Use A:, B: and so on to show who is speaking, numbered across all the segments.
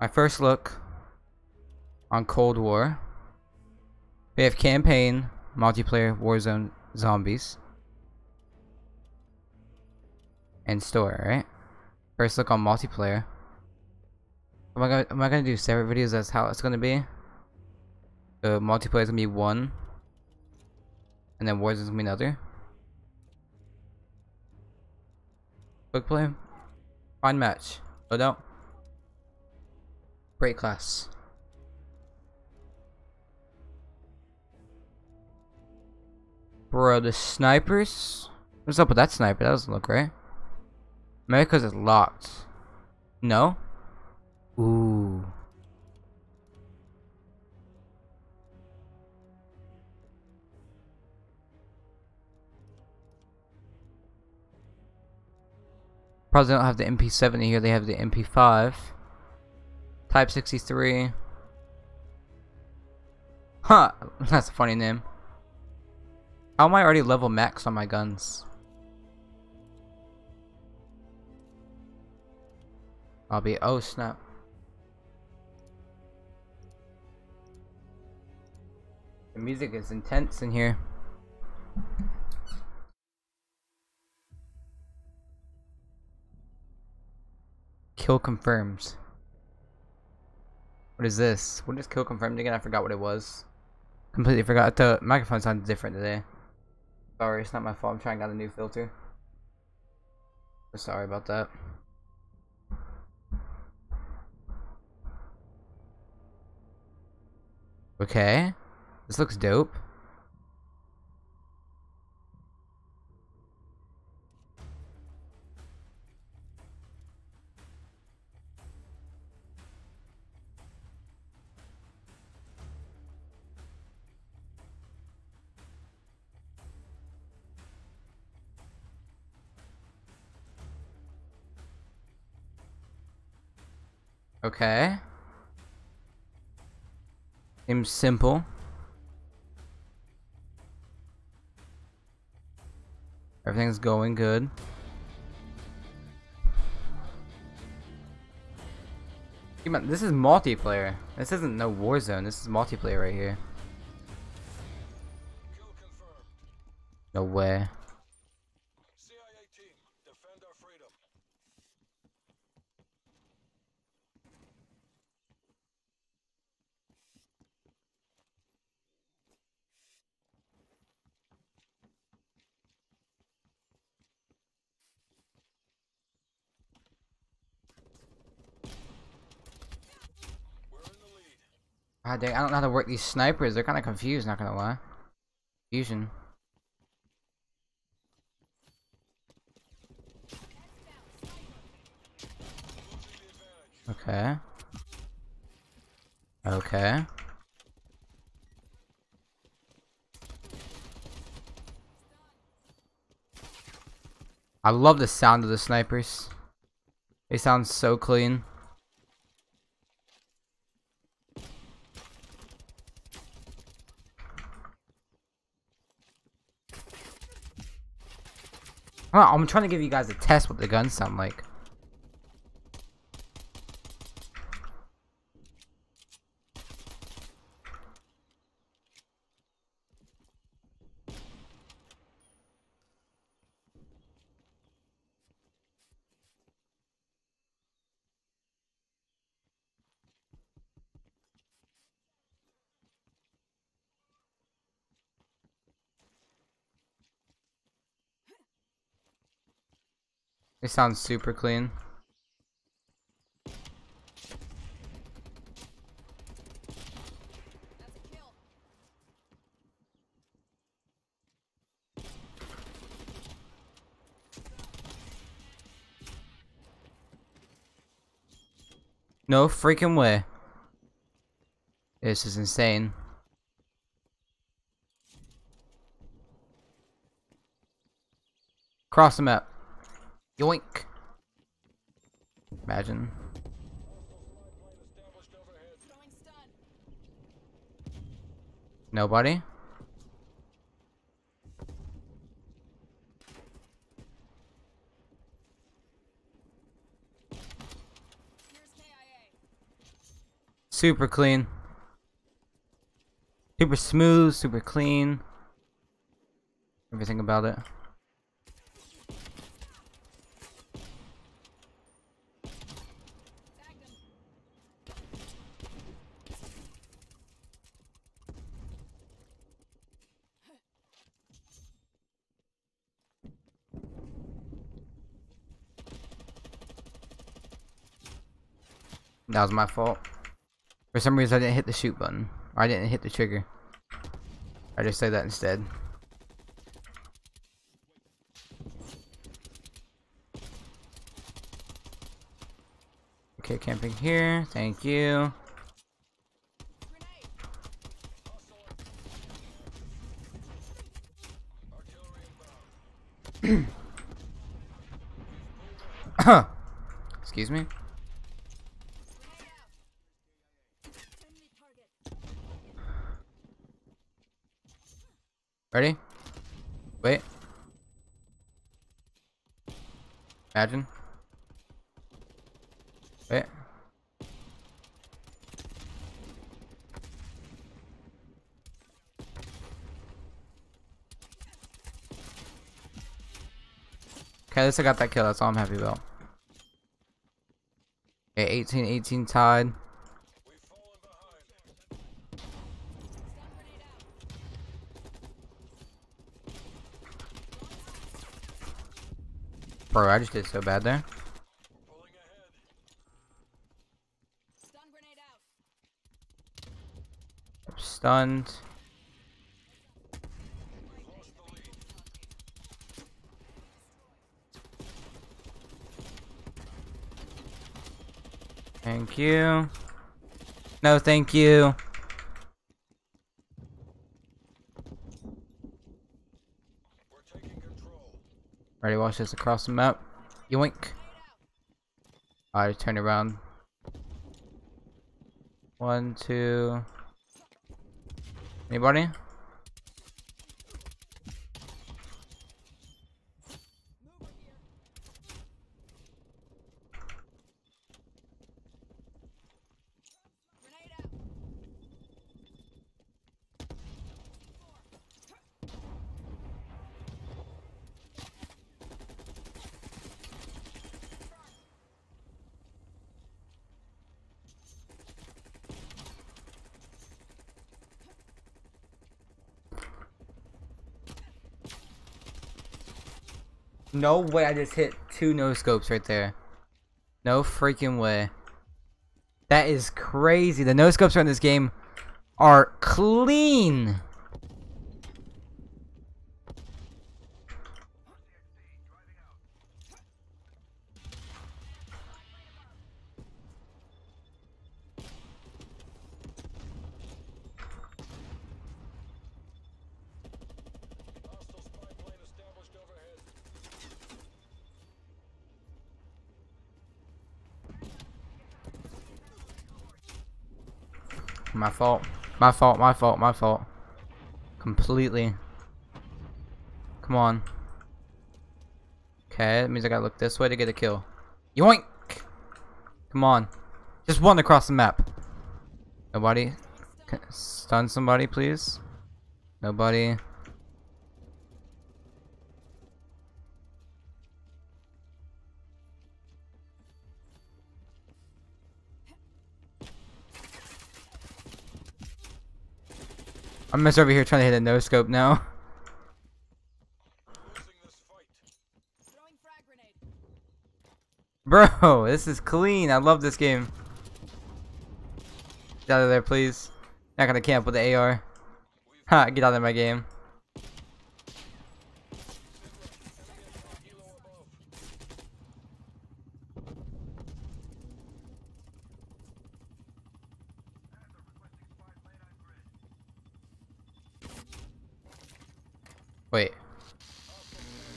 A: My first look on Cold War. We have campaign, multiplayer, Warzone, zombies. And story, right? First look on multiplayer. Am I gonna am I gonna do separate videos? That's how it's gonna be. The multiplayer is gonna be one, and then Warzone's gonna be another. Quick play, find match, load out, great class. Bro, the snipers? What's up with that sniper? That doesn't look right. America's is locked. No? Ooh. Probably don't have the MP70 here, they have the MP5. Type 63. Huh, that's a funny name. How am I already level max on my guns? I'll be- oh snap. The music is intense in here. Kill confirms. What is this? What is kill confirmed again? I forgot what it was. Completely forgot. The microphone sounds different today. Sorry, it's not my fault. I'm trying out a new filter. Sorry about that. Okay. This looks dope. Okay. Seems simple. Everything's going good. This is multiplayer. This isn't no Warzone. This is multiplayer right here. No way. God dang, I don't know how to work these snipers. They're kind of confused, not gonna lie. Fusion. Okay. Okay. I love the sound of the snipers. They sound so clean. I'm trying to give you guys a test what the guns sound like. It sounds super clean. No freaking way. This is insane. Cross the map. Yoink. Imagine. Nobody? Super clean. Super smooth, super clean. Everything about it. That was my fault. For some reason I didn't hit the shoot button. Or I didn't hit the trigger. I just say that instead. Okay, camping here. Thank you. Excuse me. Ready? Wait. Imagine. Wait. Okay, at least I got that kill. That's all I'm happy about. Okay, 18, 18 tied. Bro, I just did so bad there. Stunned. Thank you. No, thank you. Ready, watch this across the map. Yoink. I turn around. One, two. Anybody? No way I just hit two no scopes right there. No freaking way. That is crazy. The no scopes in this game are clean. My fault. My fault, my fault, my fault. Completely. Come on. Okay, that means I gotta look this way to get a kill. Yoink! Come on. Just one across the map. Nobody? Stun somebody, please? Nobody? I'm just over here trying to hit a no scope now. Bro, this is clean. I love this game. Get out of there, please. Not gonna camp with the AR. Ha, get out of my game. Wait.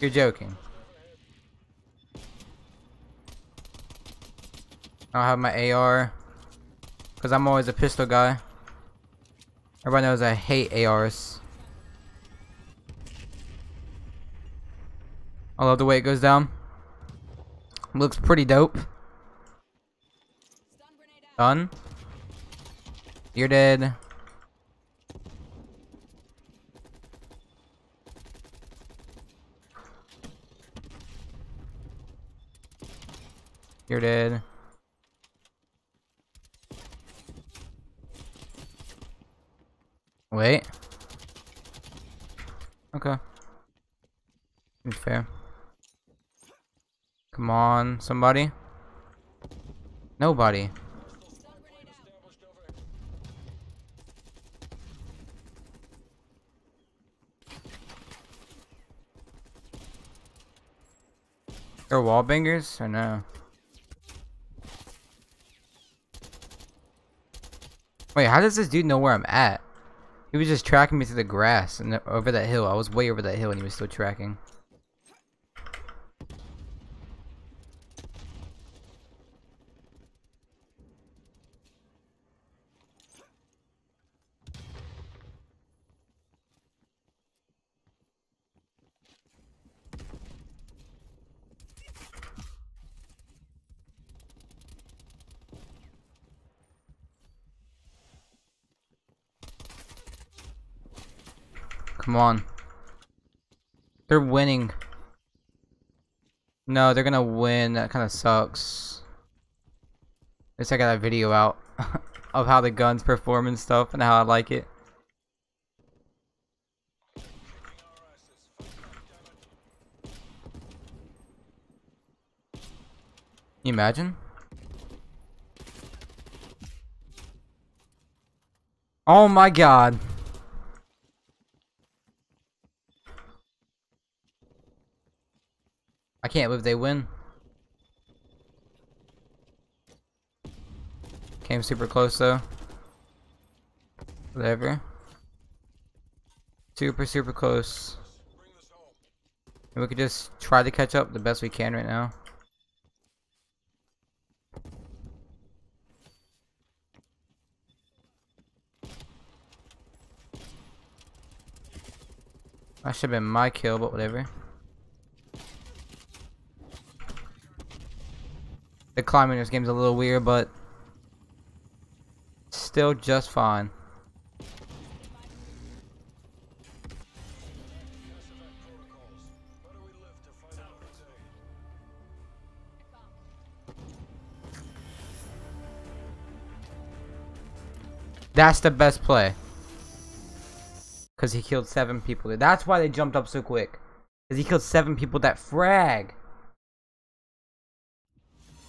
A: You're joking. I don't have my AR. Because I'm always a pistol guy. Everybody knows I hate ARs. I love the way it goes down. Looks pretty dope. Done. You're dead. You're dead. Wait. Okay. Seems fair. Come on, somebody. Nobody. They're wall bangers or no? Wait, how does this dude know where I'm at? He was just tracking me through the grass and over that hill. I was way over that hill and he was still tracking. Come on. They're winning. No, they're gonna win. That kind of sucks. At least I got a video out of how the guns perform and stuff and how I like it. Can you imagine? Oh my god. I can't believe they win. Came super close though. Whatever. Super, super close. And we could just try to catch up the best we can right now. That should have been my kill, but whatever. The climbing in this game is a little weird, but still just fine. That's the best play. Because he killed seven people. That's why they jumped up so quick. Because he killed seven people that frag.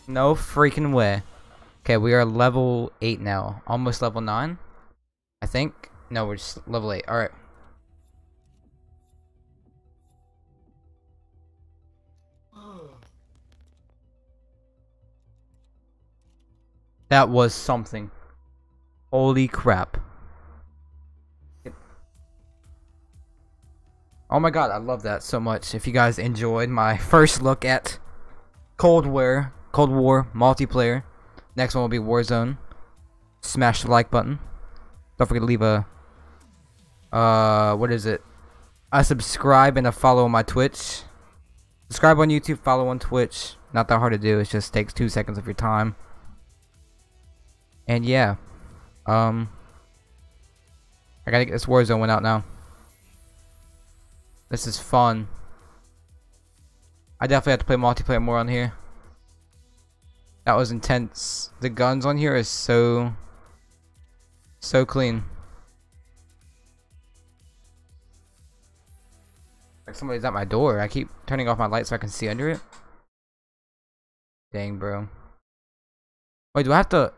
A: No freaking way. Okay, we are level 8 now. Almost level 9. I think. No, we're just level 8. Alright. That was something. Holy crap. Oh my god, I love that so much. If you guys enjoyed my first look at Cold War Cold War multiplayer. Next one will be Warzone. Smash the like button. Don't forget to leave a uh what is it? A subscribe and a follow on my Twitch. Subscribe on YouTube, follow on Twitch. Not that hard to do. It just takes two seconds of your time. And yeah, um, I gotta get this Warzone one out now. This is fun. I definitely have to play multiplayer more on here. That was intense. The guns on here is so so clean. Like somebody's at my door. I keep turning off my light so I can see under it. Dang, bro. Wait, do I have to...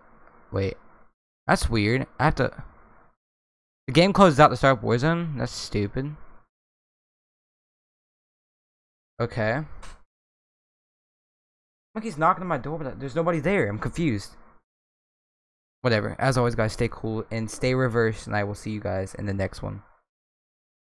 A: Wait. That's weird. I have to... The game closes out the start up Warzone? That's stupid. Okay. Like he's knocking on my door, but there's nobody there. I'm confused. Whatever. As always, guys, stay cool and stay reversed, and I will see you guys in the next one.